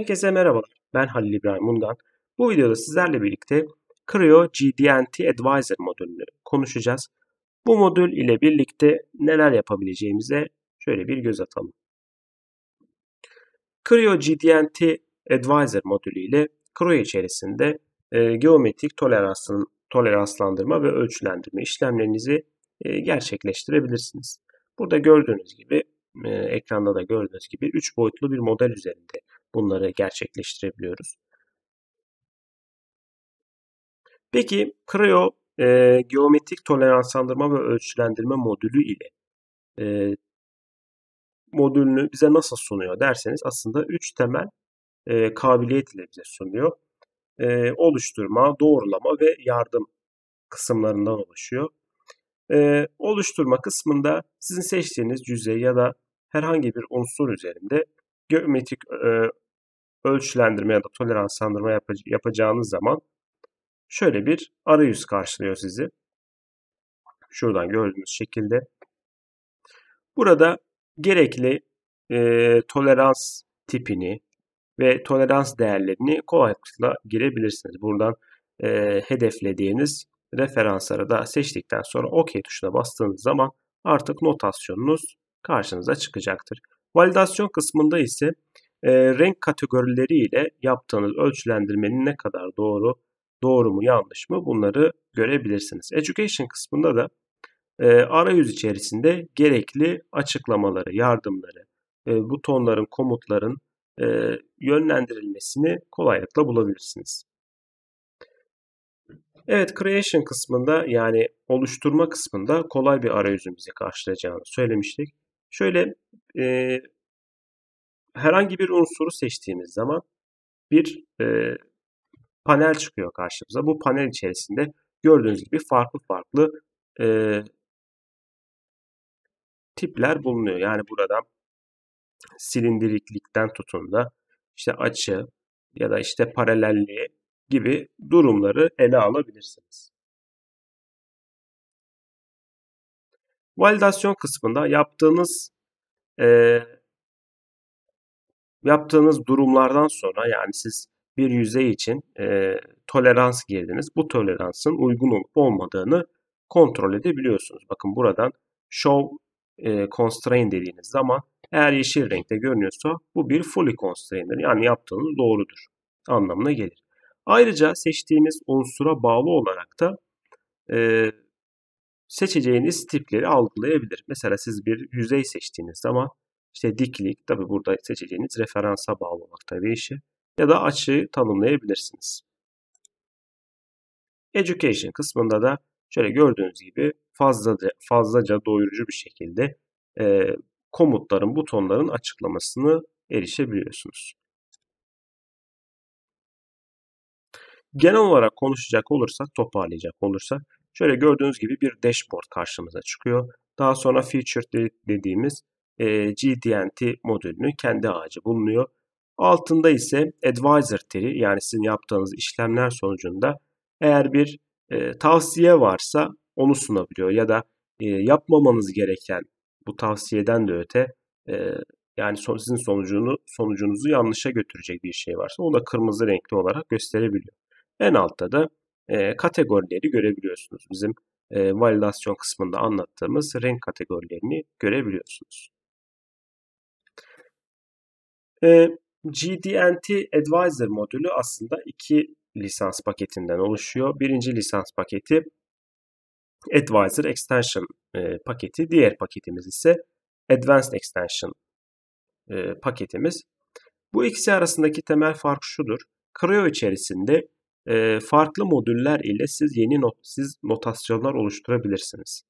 Herkese merhabalar. Ben Halil İbrahim Mungan. Bu videoda sizlerle birlikte Creo GDNT Advisor modülünü konuşacağız. Bu modül ile birlikte neler yapabileceğimize şöyle bir göz atalım. Creo GDNT Advisor modülü ile Creo içerisinde e, geometrik toleransın, toleranslandırma ve ölçülendirme işlemlerinizi e, gerçekleştirebilirsiniz. Burada gördüğünüz gibi e, ekranda da gördüğünüz gibi 3 boyutlu bir model üzerinde bunları gerçekleştirebiliyoruz. Peki Creo e, geometrik toleranslandırma ve ölçülendirme modülü ile e, modülünü bize nasıl sunuyor derseniz aslında 3 temel e, kabiliyet ile bize sunuyor. E, oluşturma, doğrulama ve yardım kısımlarından oluşuyor. E, oluşturma kısmında sizin seçtiğiniz yüzey ya da herhangi bir unsur üzerinde geometrik e, ölçülendirme ya da toleranslandırma yap yapacağınız zaman şöyle bir arayüz karşılıyor sizi. Şuradan gördüğünüz şekilde. Burada gerekli e, tolerans tipini ve tolerans değerlerini kolaylıkla girebilirsiniz. Buradan e, hedeflediğiniz referansları da seçtikten sonra OK tuşuna bastığınız zaman artık notasyonunuz karşınıza çıkacaktır. Validasyon kısmında ise e, renk kategorileri ile yaptığınız ölçülendirmenin ne kadar doğru, doğru mu yanlış mı bunları görebilirsiniz. Education kısmında da e, arayüz içerisinde gerekli açıklamaları, yardımları, e, butonların, komutların e, yönlendirilmesini kolaylıkla bulabilirsiniz. Evet, creation kısmında yani oluşturma kısmında kolay bir arayüzün bizi karşılayacağını söylemiştik. Şöyle e, herhangi bir unsuru seçtiğimiz zaman bir e, panel çıkıyor karşımıza. Bu panel içerisinde gördüğünüz gibi farklı farklı e, tipler bulunuyor. Yani burada silindiriklikten tutun da işte açı ya da işte paralelliği gibi durumları ele alabilirsiniz. Validasyon kısmında yaptığınız e, yaptığınız durumlardan sonra yani siz bir yüzey için e, tolerans girdiniz. Bu toleransın uygun olup olmadığını kontrol edebiliyorsunuz. Bakın buradan show e, constraint dediğiniz zaman eğer yeşil renkte görünüyorsa bu bir fully constraint'dir. Yani yaptığınız doğrudur anlamına gelir. Ayrıca seçtiğiniz unsura bağlı olarak da e, seçeceğiniz tipleri algılayabilir. Mesela siz bir yüzey seçtiğiniz zaman işte diklik tabi burada seçeceğiniz referansa bağlı olmakta değişir. Ya da açıyı tanımlayabilirsiniz. Education kısmında da şöyle gördüğünüz gibi fazlaca, fazlaca doyurucu bir şekilde e, komutların, butonların açıklamasını erişebiliyorsunuz. Genel olarak konuşacak olursak, toparlayacak olursak şöyle gördüğünüz gibi bir dashboard karşımıza çıkıyor. Daha sonra feature dediğimiz e, GDNT modülünün kendi ağacı bulunuyor. Altında ise advisor tree yani sizin yaptığınız işlemler sonucunda eğer bir e, tavsiye varsa onu sunabiliyor ya da e, yapmamanız gereken bu tavsiyeden de öte e, yani son, sizin sonucunu sonucunuzu yanlışa götürecek bir şey varsa o da kırmızı renkli olarak gösterebiliyor. En altta da e, kategorileri görebiliyorsunuz. Bizim e, validasyon kısmında anlattığımız renk kategorilerini görebiliyorsunuz. E, GDNT Advisor modülü aslında iki lisans paketinden oluşuyor. Birinci lisans paketi Advisor Extension e, paketi. Diğer paketimiz ise Advanced Extension e, paketimiz. Bu ikisi arasındaki temel fark şudur. Creo içerisinde e, farklı modüller ile siz yeni not, siz notasyonlar oluşturabilirsiniz.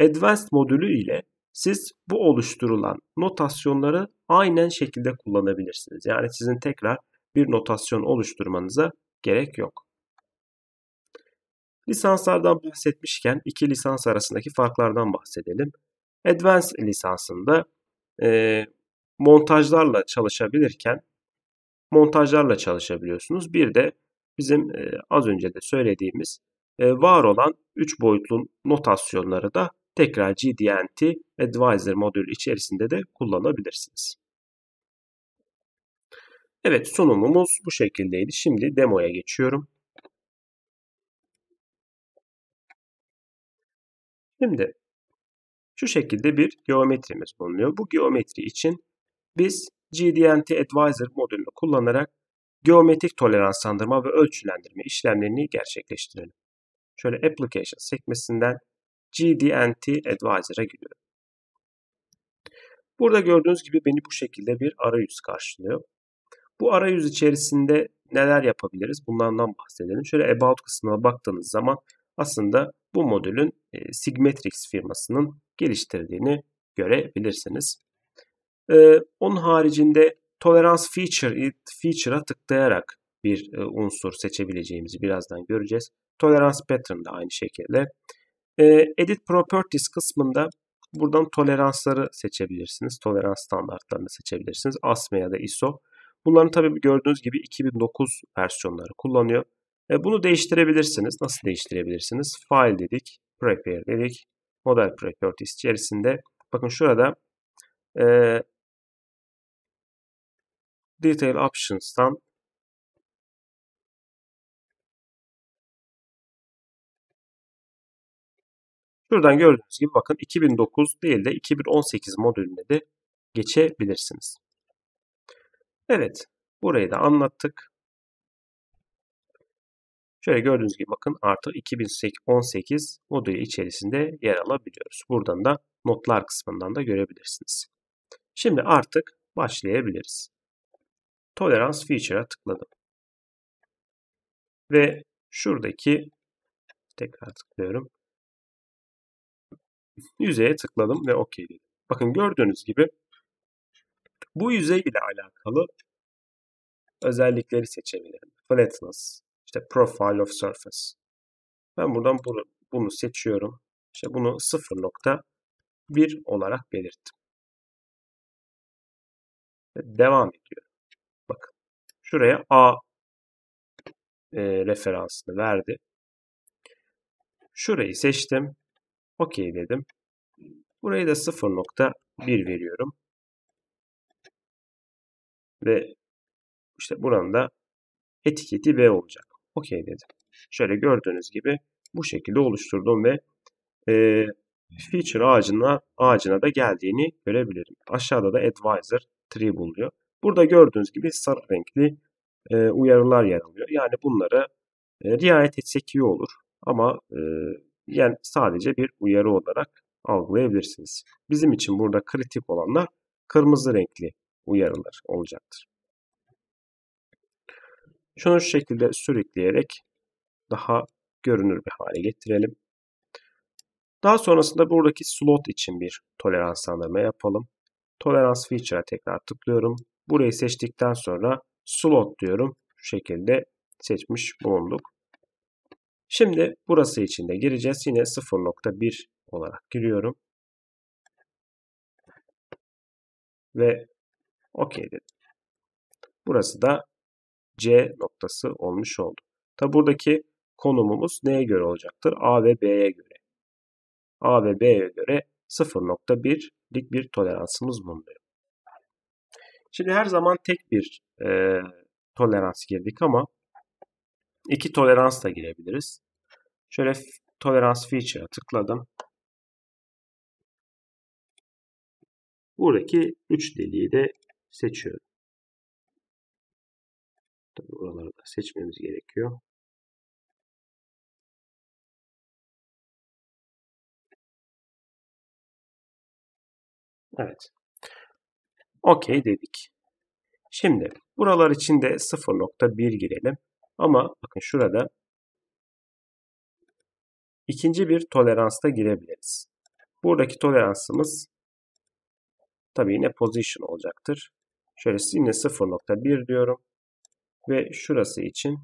Advanced modülü ile siz bu oluşturulan notasyonları aynen şekilde kullanabilirsiniz. Yani sizin tekrar bir notasyon oluşturmanıza gerek yok. Lisanslardan bahsetmişken iki lisans arasındaki farklardan bahsedelim. Advanced lisansında e, montajlarla çalışabilirken montajlarla çalışabiliyorsunuz. Bir de bizim e, az önce de söylediğimiz e, var olan 3 boyutlu notasyonları da tekrar GDNT Advisor modül içerisinde de kullanabilirsiniz. Evet sunumumuz bu şekildeydi. Şimdi demoya geçiyorum. Şimdi şu şekilde bir geometrimiz bulunuyor. Bu geometri için biz GDNT Advisor modülünü kullanarak geometrik toleranslandırma ve ölçülendirme işlemlerini gerçekleştirelim. Şöyle Application sekmesinden GDNT Advisor'a gidiyorum. Burada gördüğünüz gibi beni bu şekilde bir arayüz karşılıyor. Bu arayüz içerisinde neler yapabiliriz? Bunlardan bahsedelim. Şöyle About kısmına baktığınız zaman aslında bu modülün e, Sigmetrix firmasının geliştirdiğini görebilirsiniz. Ee, onun haricinde tolerance feature feature'a tıklayarak bir e, unsur seçebileceğimizi birazdan göreceğiz. Tolerance pattern da aynı şekilde. E, edit properties kısmında buradan toleransları seçebilirsiniz. Tolerans standartlarını seçebilirsiniz. ASME ya da ISO. Bunların tabii gördüğünüz gibi 2009 versiyonları kullanıyor. E, bunu değiştirebilirsiniz. Nasıl değiştirebilirsiniz? File dedik, prepare dedik. Model properties içerisinde. Bakın şurada e, Detail Options'tan Şuradan gördüğünüz gibi bakın 2009 değil de 2018 modülüne de geçebilirsiniz. Evet, burayı da anlattık. Şöyle gördüğünüz gibi bakın artı 2018 modülü içerisinde yer alabiliyoruz. Buradan da notlar kısmından da görebilirsiniz. Şimdi artık başlayabiliriz. Tolerance Feature'a tıkladım. Ve şuradaki tekrar tıklıyorum. Yüzeye tıkladım ve OK dedim. Bakın gördüğünüz gibi bu yüzey ile alakalı özellikleri seçebilirim. Flatness, işte Profile of Surface. Ben buradan bunu, bunu seçiyorum. İşte bunu 0.1 olarak belirttim. Devam ediyorum. Bakın şuraya A e, referansını verdi. Şurayı seçtim. OK dedim. Burayı da 0.1 veriyorum. Ve işte buranın da etiketi B olacak. OK dedim. Şöyle gördüğünüz gibi bu şekilde oluşturdum ve e, feature ağacına, ağacına da geldiğini görebilirim. Aşağıda da advisor tree bulunuyor. Burada gördüğünüz gibi sarı renkli e, uyarılar yer alıyor. Yani bunları e, riayet etsek iyi olur. Ama e, yani sadece bir uyarı olarak algılayabilirsiniz. Bizim için burada kritik olanlar kırmızı renkli uyarılar olacaktır. Şunu şu şekilde sürükleyerek daha görünür bir hale getirelim. Daha sonrasında buradaki slot için bir toleranslandırma yapalım. Tolerans feature'a tekrar tıklıyorum. Burayı seçtikten sonra slot diyorum. Şu şekilde seçmiş bulunduk. Şimdi burası için de gireceğiz. Yine 0.1 olarak giriyorum. Ve OK dedim. Burası da C noktası olmuş oldu. Tabi buradaki konumumuz neye göre olacaktır? A ve B'ye göre. A ve B'ye göre 0.1'lik bir toleransımız bulunuyor. Şimdi her zaman tek bir e, tolerans girdik ama iki tolerans da girebiliriz. Şöyle tolerans feature'a tıkladım. Buradaki 3 deliği de seçiyorum. Tabii buraları da seçmemiz gerekiyor. Evet. OK dedik. Şimdi buralar için de 0.1 girelim. Ama bakın şurada ikinci bir toleransta girebiliriz. Buradaki toleransımız tabii yine position olacaktır. Şöyle yine 0.1 diyorum. Ve şurası için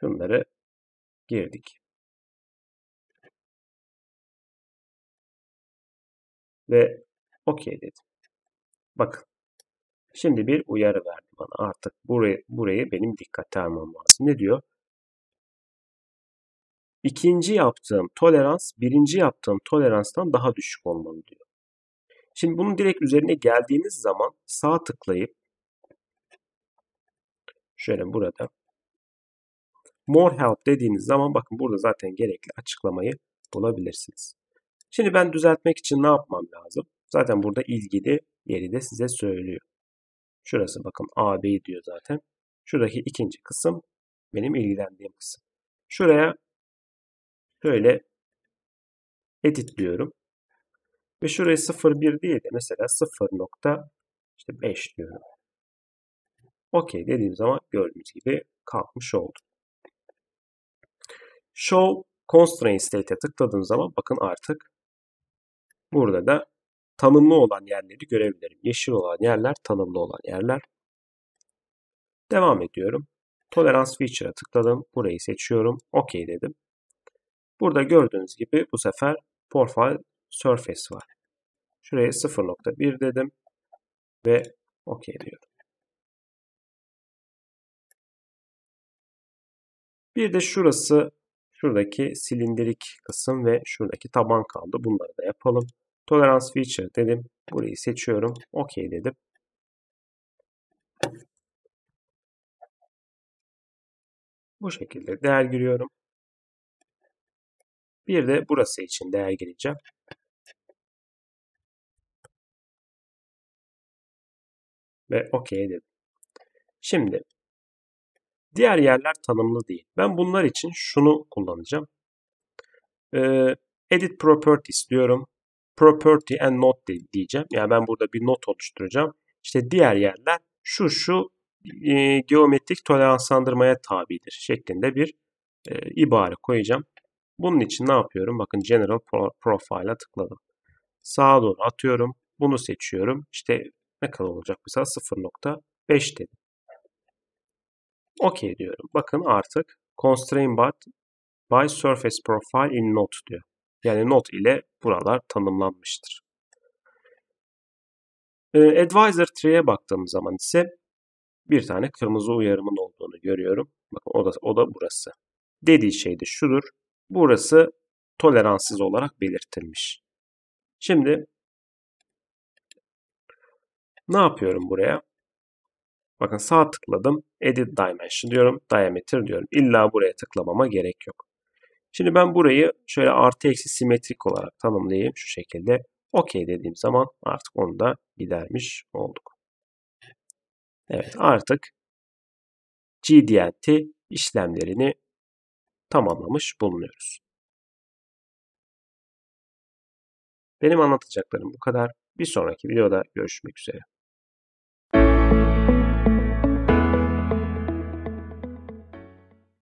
şunları girdik. Ve OK dedim. Bakın. Şimdi bir uyarı verdi bana. Artık burayı, burayı benim dikkate almam lazım. Ne diyor? İkinci yaptığım tolerans birinci yaptığım toleranstan daha düşük olmalı diyor. Şimdi bunun direkt üzerine geldiğiniz zaman sağ tıklayıp Şöyle burada more help dediğiniz zaman bakın burada zaten gerekli açıklamayı bulabilirsiniz. Şimdi ben düzeltmek için ne yapmam lazım? Zaten burada ilgili yeri de size söylüyor. Şurası bakın AB diyor zaten. Şuradaki ikinci kısım benim ilgilendiğim kısım. Şuraya şöyle edit diyorum. Ve şurayı 0,1 değil de mesela 0.5 diyorum. OK dediğim zaman gördüğünüz gibi kalkmış oldu. Show Constraint State'e tıkladığım zaman bakın artık burada da tanımlı olan yerleri görebilirim. Yeşil olan yerler tanımlı olan yerler. Devam ediyorum. Tolerance Feature'a tıkladım. Burayı seçiyorum. OK dedim. Burada gördüğünüz gibi bu sefer Profile Surface var. Şuraya 0.1 dedim ve OK diyorum. Bir de şurası, şuradaki silindirik kısım ve şuradaki taban kaldı. Bunları da yapalım. Tolerance Feature dedim. Burayı seçiyorum. OK dedim. Bu şekilde değer giriyorum. Bir de burası için değer gireceğim. Ve OK dedim. Şimdi diğer yerler tanımlı değil. Ben bunlar için şunu kullanacağım. Ee, edit property istiyorum. Property and note diyeceğim. Yani ben burada bir not oluşturacağım. İşte diğer yerler şu şu e, geometrik toleranslandırmaya tabidir şeklinde bir e, ibare koyacağım. Bunun için ne yapıyorum? Bakın General Profile'a tıkladım. Sağa doğru atıyorum. Bunu seçiyorum. İşte ne kadar olacak? Mesela 0.5 dedim. OK diyorum. Bakın artık Constraint by, by Surface Profile in Node diyor. Yani Node ile buralar tanımlanmıştır. Ee, Advisor Tree'ye baktığım zaman ise bir tane kırmızı uyarımın olduğunu görüyorum. Bakın o da, o da burası. Dediği şey de şudur. Burası toleranssız olarak belirtilmiş. Şimdi ne yapıyorum buraya? Bakın sağ tıkladım. Edit Dimension diyorum. Diameter diyorum. İlla buraya tıklamama gerek yok. Şimdi ben burayı şöyle artı eksi simetrik olarak tanımlayayım şu şekilde. OK dediğim zaman artık onu da gidermiş olduk. Evet artık GDNT işlemlerini tamamlamış bulunuyoruz. Benim anlatacaklarım bu kadar. Bir sonraki videoda görüşmek üzere.